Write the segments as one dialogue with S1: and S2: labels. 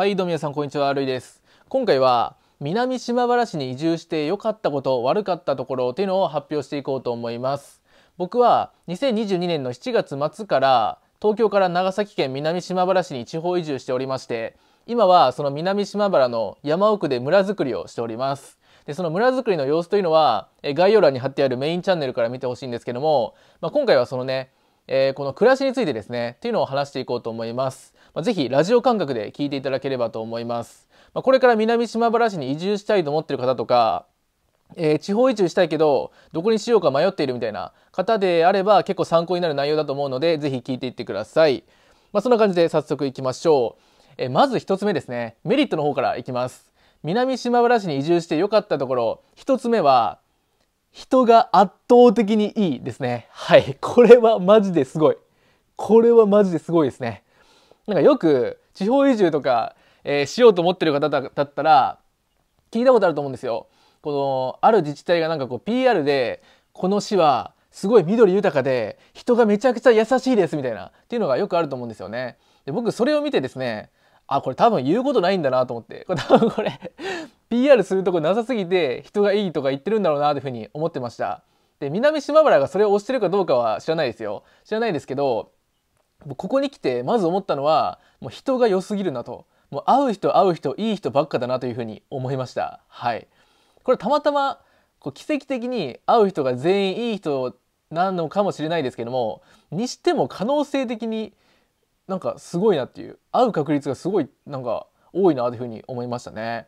S1: はいどうも皆さんこんにちは。るいです。今回は南島原市に移住して良かったこと悪かったところっていうのを発表していこうと思います。僕は2022年の7月末から東京から長崎県南島原市に地方移住しておりまして今はその南島原の山奥で村づくりをしております。でその村づくりの様子というのは概要欄に貼ってあるメインチャンネルから見てほしいんですけども、まあ、今回はそのねえー、この暮らしについてですねっていうのを話していこうと思います、まあ、ぜひラジオ感覚で聞いていただければと思います、まあ、これから南島原市に移住したいと思っている方とかえー、地方移住したいけどどこにしようか迷っているみたいな方であれば結構参考になる内容だと思うのでぜひ聞いていってください。まあ、そんな感じで早速いきましょう。えー、まず1つ目ですねメリットの方からいきます。南島原市に移住して良かったところ1つ目は人が圧倒的にいいですね。はい。これはマジですごい。これはマジですごいですね。なんかよく地方移住とか、えー、しようと思ってる方だったら聞いたことあると思うんですよ。このある自治体がなんかこう PR でこの市はすごい緑豊かで人がめちゃくちゃ優しいですみたいなっていうのがよくあると思うんですよね。で僕それを見てですねあこれ多分言うことないんだなと思ってこれ多分これ PR するとこなさすぎて人がいいとか言ってるんだろうなというふうに思ってました。で南島原がそれを推してるかどうかは知らないですよ。知らないですけどここに来てまず思ったのはもう人が良すぎるなと。もう会う人会う人いい人ばっかだなというふうに思いました。はい。これたまたまこう奇跡的に会う人が全員いい人なのかもしれないですけどもにしても可能性的になんかすごいなっていう会う確率がすごいなんか多いなというふうに思いましたね。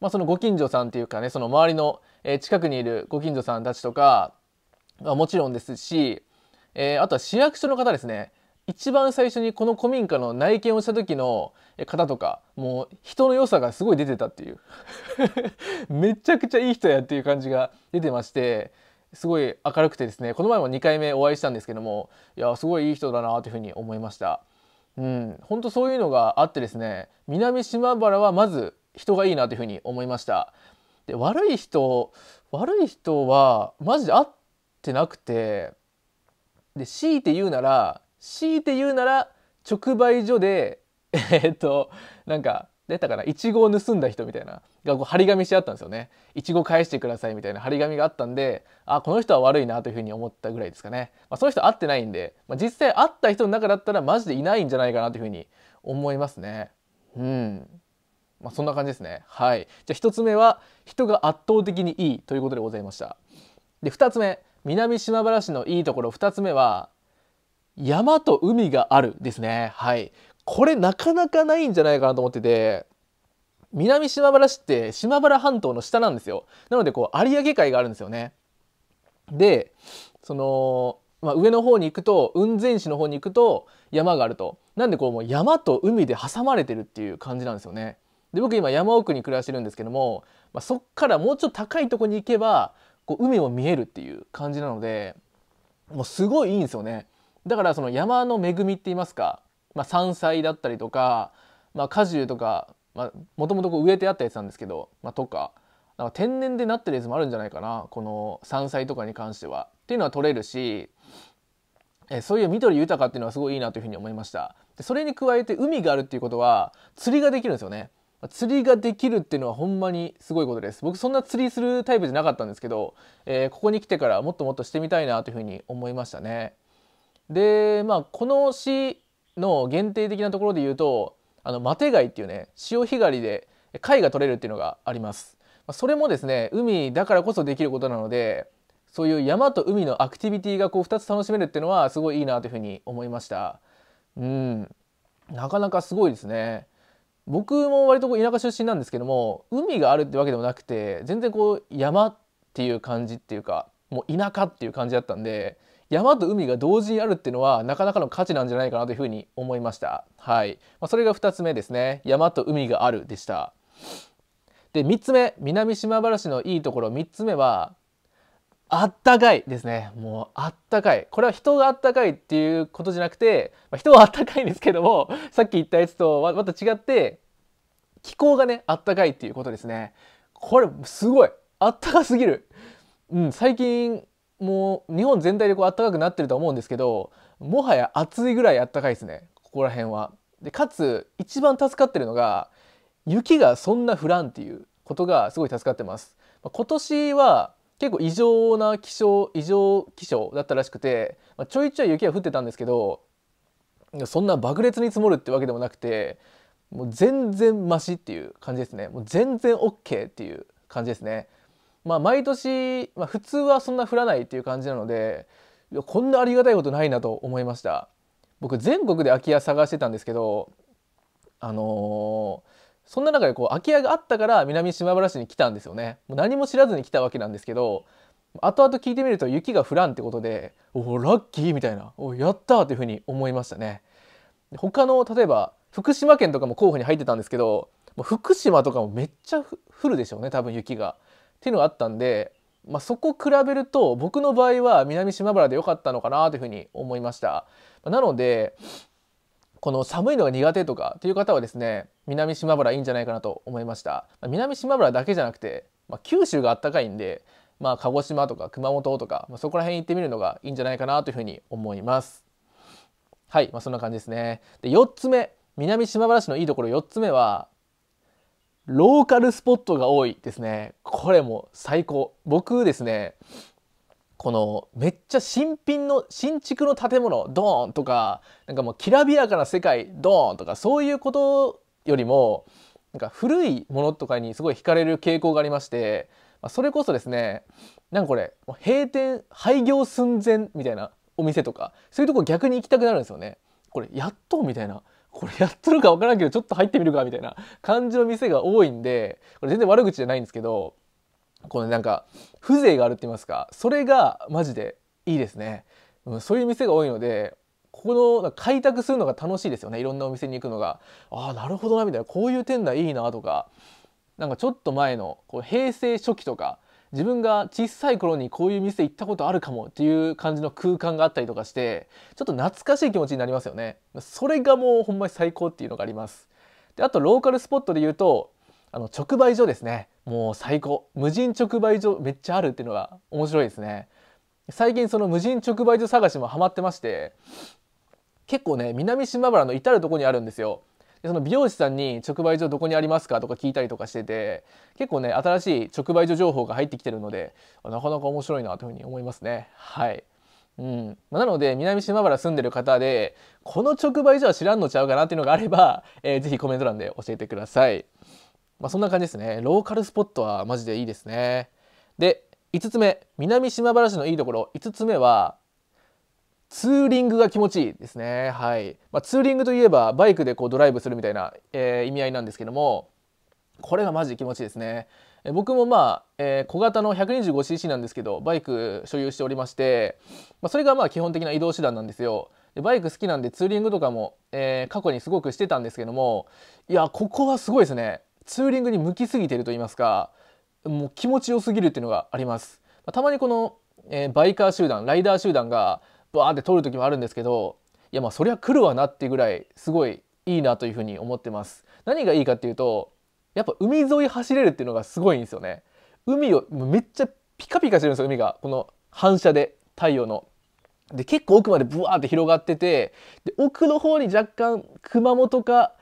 S1: まあ、そのご近所さんっていうかねその周りの、え近くにいるご近所さんたちとかはもちろんですし、え、あとは市役所の方ですね。一番最初にこの古民家の内見をした時の方とかもう人の良さがすごい出てたっていう。めちゃくちゃいい人やっていう感じが出てましてすごい明るくてですね。この前も2回目お会いしたんですけどもいやすごいいい人だなというふうに思いました。うん、本当そういうのがあってですね南島原はまず人がいいなというふうに思いました。で悪い人悪い人はマジで会ってなくてで強いて言うなら強いて言うなら直売所で えー、っとなんか出たかないちごを盗んだ人みたいながこう張り紙してあったんですよね。いちご返してくださいみたいな張り紙があったんであこの人は悪いなというふうに思ったぐらいですかね、まあ、その人会ってないんで、まあ、実際会った人の中だったらマジでいないんじゃないかなというふうに思いますね。うん。まあ、そんな感じですね。はい。じゃあ1つ目は人が圧倒的にいいということでございました。で2つ目南島原市のいいところ。2つ目は山と海があるですね。はい。これなかなかないんじゃないかなと思ってて南島原市って島原半島の下なんですよ。なのでこう有明海があるんですよね。でその、まあ、上の方に行くと雲仙市の方に行くと山があると。なんでこうもう山と海で挟まれてるっていう感じなんですよね。で僕今山奥に暮らしてるんですけども、まあ、そっからもうちょっと高いとこに行けばこう海も見えるっていう感じなのでもうすごいいいんですよね。だからその山の恵みって言いますかまあ、山菜だったりとか、まあ、果樹とかもともと植えてあったやつなんですけど、まあ、とかなんか天然でなってるやつもあるんじゃないかなこの山菜とかに関しては。っていうのは取れるしえそういう緑豊かっていうのはすごいいいなというふうに思いました。でそれに加えて海があるっていうことは釣りができるんですよね。釣りができるっていうのはほんまにすごいことです。僕そんな釣りするタイプじゃなかったんですけど、えー、ここに来てからもっともっとしてみたいなというふうに思いましたね。でまあこの詩の限定的なところで言うとあのマテ貝っていうね潮干狩りで貝が取れるっていうのがあります。それもですね海だからこそできることなのでそういう山と海のアクティビティがこう2つ楽しめるっていうのはすごいいいなというふうに思いました。うん。なかなかすごいですね。僕も割とこう田舎出身なんですけども海があるってわけでもなくて全然こう山っていう感じっていうかもう田舎っていう感じだったんで山と海が同時にあるっていうのはなかなかの価値なんじゃないかなというふうに思いました。はい。まあ、それが2つ目ですね。山と海があるでした。で、3つ目、南島原市のいいところ、3つ目は、あったかいですね。もうあったかい。これは人があったかいっていうことじゃなくて、まあ、人はあったかいんですけども、さっき言ったやつとまた違って、気候がね、あったかいっていうことですね。これすごい。あったかすぎる。うん、最近もう日本全体でこう暖かくなってると思うんですけどもはや暑いぐらい暖かいですねここら辺はでかつ一番助かってるのが雪がそんな降らんっていうことがすごい助かってます。ま今年は結構異常な気象異常気象だったらしくて、まあ、ちょいちょい雪が降ってたんですけどそんな爆裂に積もるってわけでもなくてもう全然マシっていう感じですね。もう全然 OK っていう感じですね。まあ、毎年、まあ、普通はそんな降らないっていう感じなのでこんなありがたいことないなと思いました。僕全国で空き家探してたんですけどあのーそんな中でこう空き家があったから南島原市に来たんですよね。もう何も知らずに来たわけなんですけど後々聞いてみると雪が降らんってことでおおラッキーみたいな。おやったっていうふうに思いましたね。他の例えば福島県とかも候補に入ってたんですけど福島とかもめっちゃ降るでしょうね多分雪が。っていうのがあったんで、まあ、そこ比べると僕の場合は南島原で良かったのかなというふうに思いました。なのでこの寒いのが苦手とかっていう方はですね南島原いいんじゃないかなと思いました南島原だけじゃなくて、まあ、九州があったかいんで、まあ、鹿児島とか熊本とか、まあ、そこら辺行ってみるのがいいんじゃないかなというふうに思いますはい、まあ、そんな感じですねで4つ目南島原市のいいところ4つ目はローカルスポットが多いですね。これも最高。僕ですねこのめっちゃ新品の新築の建物ドーンとかなんかもうきらびやかな世界ドーンとかそういうことよりもなんか古いものとかにすごい惹かれる傾向がありましてそれこそですねなんかこれ閉店廃業寸前みたいなお店とかそういうとこ逆に行きたくなるんですよね。これやっとみたいな。これやっとるか分からんけどちょっと入ってみるかみたいな感じの店が多いんでこれ全然悪口じゃないんですけどこのなんか風情があるって言いますかそれがマジでいいですね、うん、そういう店が多いのでここの開拓するのが楽しいですよね。いろんなお店に行くのが。ああなるほどなみたいな。こういう店内いいなとか。なんかちょっと前のこう平成初期とか自分が小さい頃にこういう店行ったことあるかもっていう感じの空間があったりとかしてちょっと懐かしい気持ちになりますよね。それがもうほんまに最高っていうのがあります。であとローカルスポットで言うとあの直売所ですね。もう最高。無人直売所めっちゃあるっていうのが面白いですね。最近その無人直売所探しもハマってまして結構ね南島原の至る所にあるんですよ。でその美容師さんに直売所どこにありますかとか聞いたりとかしてて結構ね新しい直売所情報が入ってきてるのでなかなか面白いなというふうに思いますね。はい。うん。ま、なので南島原住んでる方でこの直売所は知らんのちゃうかなっていうのがあれば、えー、ぜひコメント欄で教えてください。まあ、そんな感じですね。ローカルスポットはマジでいいですね。で5つ目南島原市のいいところ。5つ目はツーリングが気持ちいいですね。はい、まあ、ツーリングといえばバイクでこうドライブするみたいな、えー、意味合いなんですけどもこれがマジ気持ちいいですね。僕もまあ、えー、小型の 125cc なんですけどバイク所有しておりまして、まあ、それがまあ基本的な移動手段なんですよ。でバイク好きなんでツーリングとかも、えー、過去にすごくしてたんですけどもいやここはすごいですね。ツーリングに向きすぎてると言いますかもう気持ちよすぎるっていうのがあります。たまにこの、え、バイカー集団ライダー集団がバーって通る時もあるんですけどいやまあそりゃ来るわなっていうぐらいすごいいいなというふうに思ってます。何がいいかっていうとやっぱ海沿い走れるっていうのがすごいんですよね。海をめっちゃピカピカしてるんですよ海がこの反射で太陽の。で結構奥までブワーって広がっててで奥の方に若干熊本か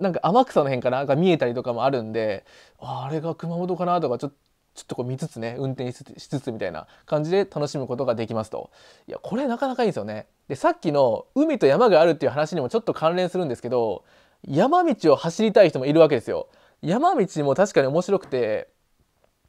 S1: なんか天草の辺かなが見えたりとかもあるんであれが熊本かなとかちょっとちょっとこう見つつね運転しつつみたいな感じで楽しむことができますと。いやこれなかなかいいですよね。でさっきの海と山があるっていう話にもちょっと関連するんですけど山道を走りたい人もいるわけですよ。山道も確かに面白くて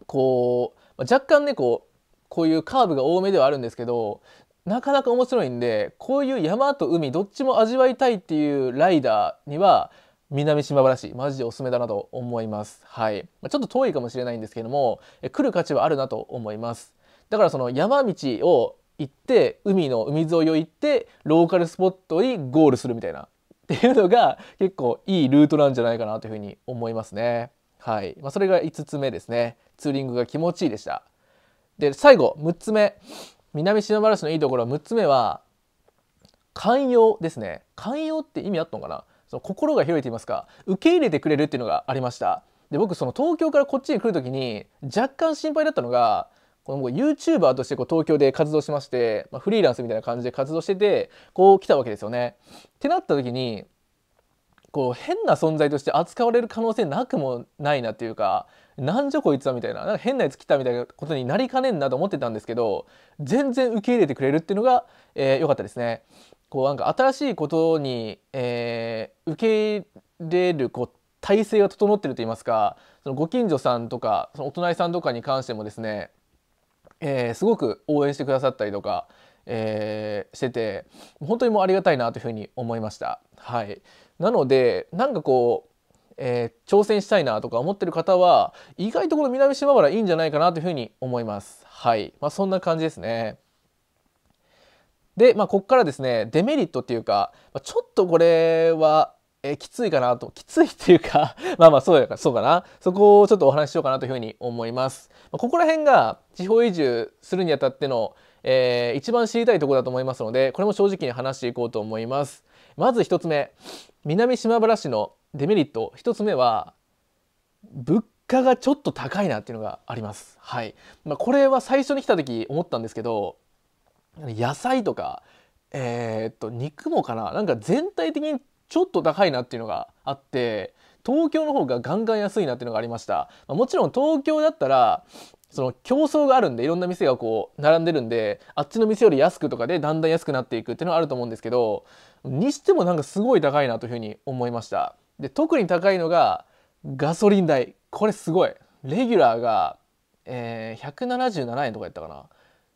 S1: こう若干ねこうこういうカーブが多めではあるんですけどなかなか面白いんでこういう山と海どっちも味わいたいっていうライダーには南島原市マジでおすすめだなと思います。はい。ちょっと遠いかもしれないんですけども来る価値はあるなと思います。だからその山道を行って海の海沿いを行ってローカルスポットにゴールするみたいなっていうのが結構いいルートなんじゃないかなというふうに思いますね。はい、まあ、それが5つ目ですね。ツーリングが気持ちいいでした。で最後6つ目。南島原市のいいところ6つ目は寛容ですね。寛容って意味あったのかな？その心が広いと言いますか受け入れてくれるっていうのがありましたで僕その東京からこっちに来る時に若干心配だったのがこの YouTuber としてこう東京で活動しまして、まあ、フリーランスみたいな感じで活動しててこう来たわけですよね。ってなった時にこう変な存在として扱われる可能性なくもないなっていうかなんじゃこいつはみたいななんか変なやつ来たみたいなことになりかねんなと思ってたんですけど全然受け入れてくれるっていうのが良、えー、かったですね。こうなんか新しいことに、えー、受け入れるこう体制が整ってると言いますかそのご近所さんとかそのお隣さんとかに関してもですね、えー、すごく応援してくださったりとか、えー、してて本当にもうありがたいなというふうに思いました。はい、なのでなんかこうえー、挑戦したいなとか思ってる方は意外とこの南島原いいんじゃないかなというふうに思います。はい、まあ、そんな感じですね。で、まあ、ここからですねデメリットっていうかちょっとこれはえ、きついかなときついっていうか まあまあそうやそうかなそこをちょっとお話ししようかなというふうに思います。まあ、ここら辺が地方移住するにあたっての、えー、一番知りたいところだと思いますのでこれも正直に話していこうと思います。まず1つ目南島原市のデメリット1つ目は物価がちょっと高いなっていうのがあります。はい。まあ、これは最初に来た時思ったんですけど野菜とかえー、っと肉もかな？なんか全体的にちょっと高いなっていうのがあって東京の方がガンガン安いなっていうのがありました、もちろん東京だったらその競争があるんでいろんな店がこう並んでるんであっちの店より安くとかでだんだん安くなっていくっていうのはあると思うんですけどにしてもなんかすごい高いなというふうに思いました。で特に高いのがガソリン代。これすごい。レギュラーが、えー、177円とかやったかな。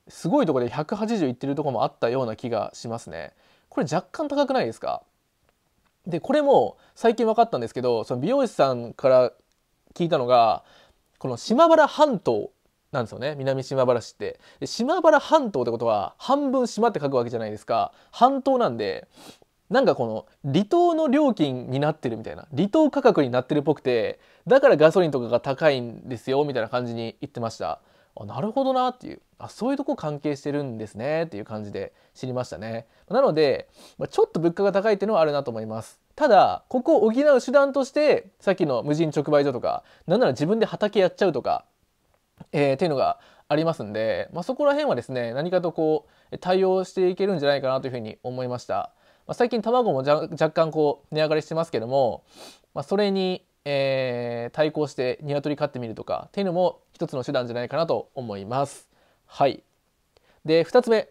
S1: すごいとこで180いってるとこもあったような気がしますね。これ若干高くないですか？でこれも最近分かったんですけどその美容師さんから聞いたのがこの島原半島なんですよね。南島原市って。で島原半島ってことは半分島って書くわけじゃないですか。半島なんでなんかこの離島の料金になってるみたいな。離島価格になってるっぽくてだからガソリンとかが高いんですよみたいな感じに言ってました。あなるほどなっていう。あそういうとこ関係してるんですねっていう感じで知りましたね。なのでちょっと物価が高いっていうのはあるなと思います。ただここを補う手段としてさっきの無人直売所とかなんなら自分で畑やっちゃうとか、えー、っていうのがありますんで、まあ、そこら辺はですね何かとこう対応していけるんじゃないかなというふうに思いました、まあ、最近卵も若干こう値上がりしてますけども、まあ、それにえー、対抗して鶏飼ってみるとかっていうのも一つの手段じゃないかなと思います。はい、で2つ目、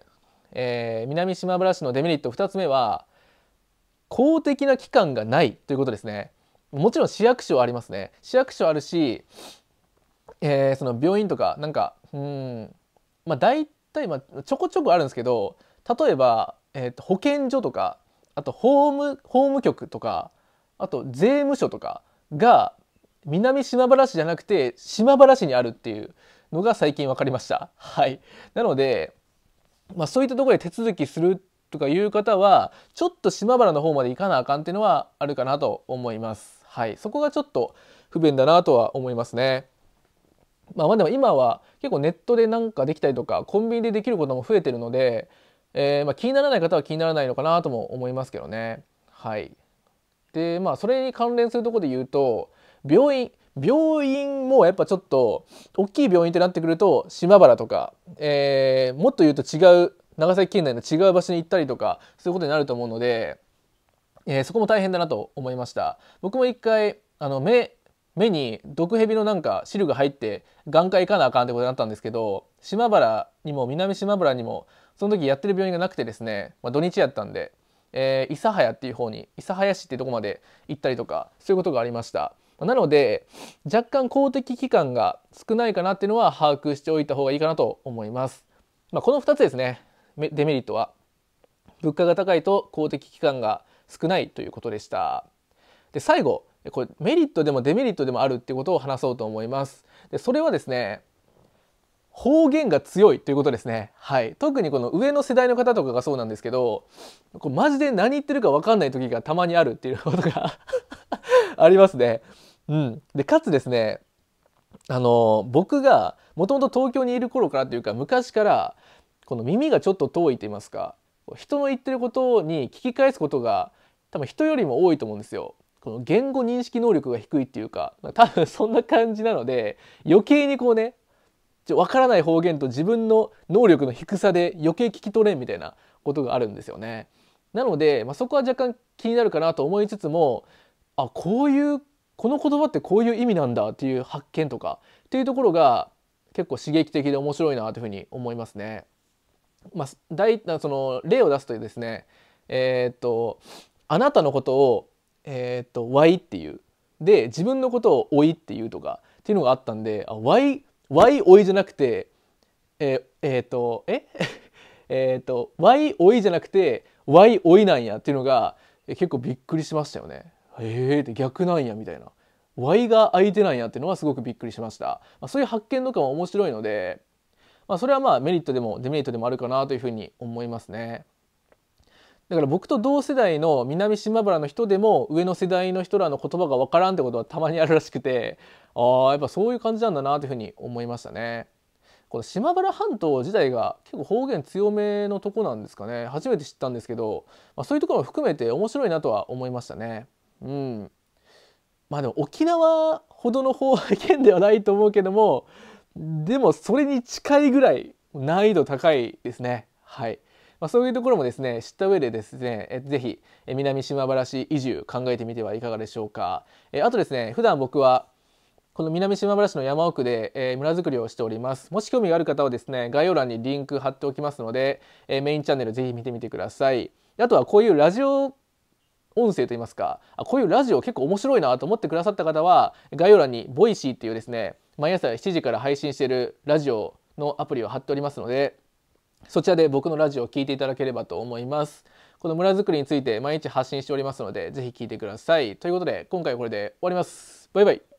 S1: えー、南島原市のデメリット2つ目は公的な機関がないということですね。もちろん市役所ありますね。市役所あるし、えー、その病院とかなんかうんまあ大体、まあ、ちょこちょこあるんですけど例えば、えー、と保健所とかあと法務法務局とかあと税務署とかが南島原市じゃなくて島原市にあるっていうのが最近分かりました。はい、なので、まあ、そういったところで手続きするとかいう方はちょっと島原の方まで行かなあかんっていうのはあるかなと思います。はい、そこがちょっと不便だなとは思いますね。まあ、まあでも今は結構ネットでなんかできたりとかコンビニでできることも増えてるので、えー、まあ気にならない方は気にならないのかなとも思いますけどね。はい。でまあそれに関連するとこで言うと病院病院もやっぱちょっと大きい病院ってなってくると島原とか、えー、もっと言うと違う長崎県内の違う場所に行ったりとかそういうことになると思うので、えー、そこも大変だなと思いました。僕も一回あの目目に毒蛇のなんか汁が入って眼科行かなあかんってことになったんですけど島原にも南島原にもその時やってる病院がなくてですね、まあ、土日やったんでえー、諫早っていう方に諫早市っていうとこまで行ったりとかそういうことがありました。なので若干公的機関が少ないかなっていうのは把握しておいた方がいいかなと思います、まあ、この2つですね。デメリットは。物価が高いと公的機関が少ないということでした。で最後これメリットでもデメリットでもあるっていうことを話そうと思います。でそれはですね方言が強いということですね。はい。特にこの上の世代の方とかがそうなんですけど、これマジで何言ってるか分かんない時がたまにあるっていうことが ありますね。うん。で、かつですね、あの、僕がもともと東京にいる頃からというか、昔から、この耳がちょっと遠いと言いますか、人の言ってることに聞き返すことが多分人よりも多いと思うんですよ。この言語認識能力が低いっていうか多分そんな感じなので余計にこうね分からない方言と自分の能力の低さで余計聞き取れんみたいなことがあるんですよね。なので、まあ、そこは若干気になるかなと思いつつもあこういうこの言葉ってこういう意味なんだっていう発見とかっていうところが結構刺激的で面白いなというふうに思いますね。まあ、大その例を出すとですねえー、っとあなたのことをえー、っと Y っていうで自分のことを「おい」っていうとかっていうのがあったんであ Y, y おいじゃなくてえー、えー、っとえ？えっと Y おいじゃなくて Y おいなんやっていうのが結構びっくりしましたよね。へえって逆なんやみたいな。Y が相手なんやっていうのはすごくびっくりしました。まあ、そういう発見とかも面白いので、まあ、それはまあメリットでもデメリットでもあるかなというふうに思いますね。だから僕と同世代の南島原の人でも上の世代の人らの言葉が分からんってことはたまにあるらしくてああやっぱそういう感じなんだなというふうに思いましたね。この島原半島自体が結構方言強めのとこなんですかね初めて知ったんですけど、まあ、そういうところも含めて面白いなとは思いましたね。うんまあでも沖縄ほどの方言ではないと思うけどもでもそれに近いぐらい難易度高いですね。はい。まあ、そういうところもですね知った上でですねえぜひ南島原市移住考えてみてはいかがでしょうか。えあとですね普段僕はこの南島原市の山奥で、え、村づくりをしております。もし興味がある方はですね概要欄にリンク貼っておきますので、え、メインチャンネルぜひ見てみてください。あとはこういうラジオ音声といいますかあこういうラジオ結構面白いなと思ってくださった方は概要欄に Voicy っていうですね毎朝7時から配信しているラジオのアプリを貼っておりますのでそちらで僕のラジオを聴いていただければと思います。この村づくりについて毎日発信しておりますのでぜひ聴いてください。ということで今回はこれで終わります。バイバイ。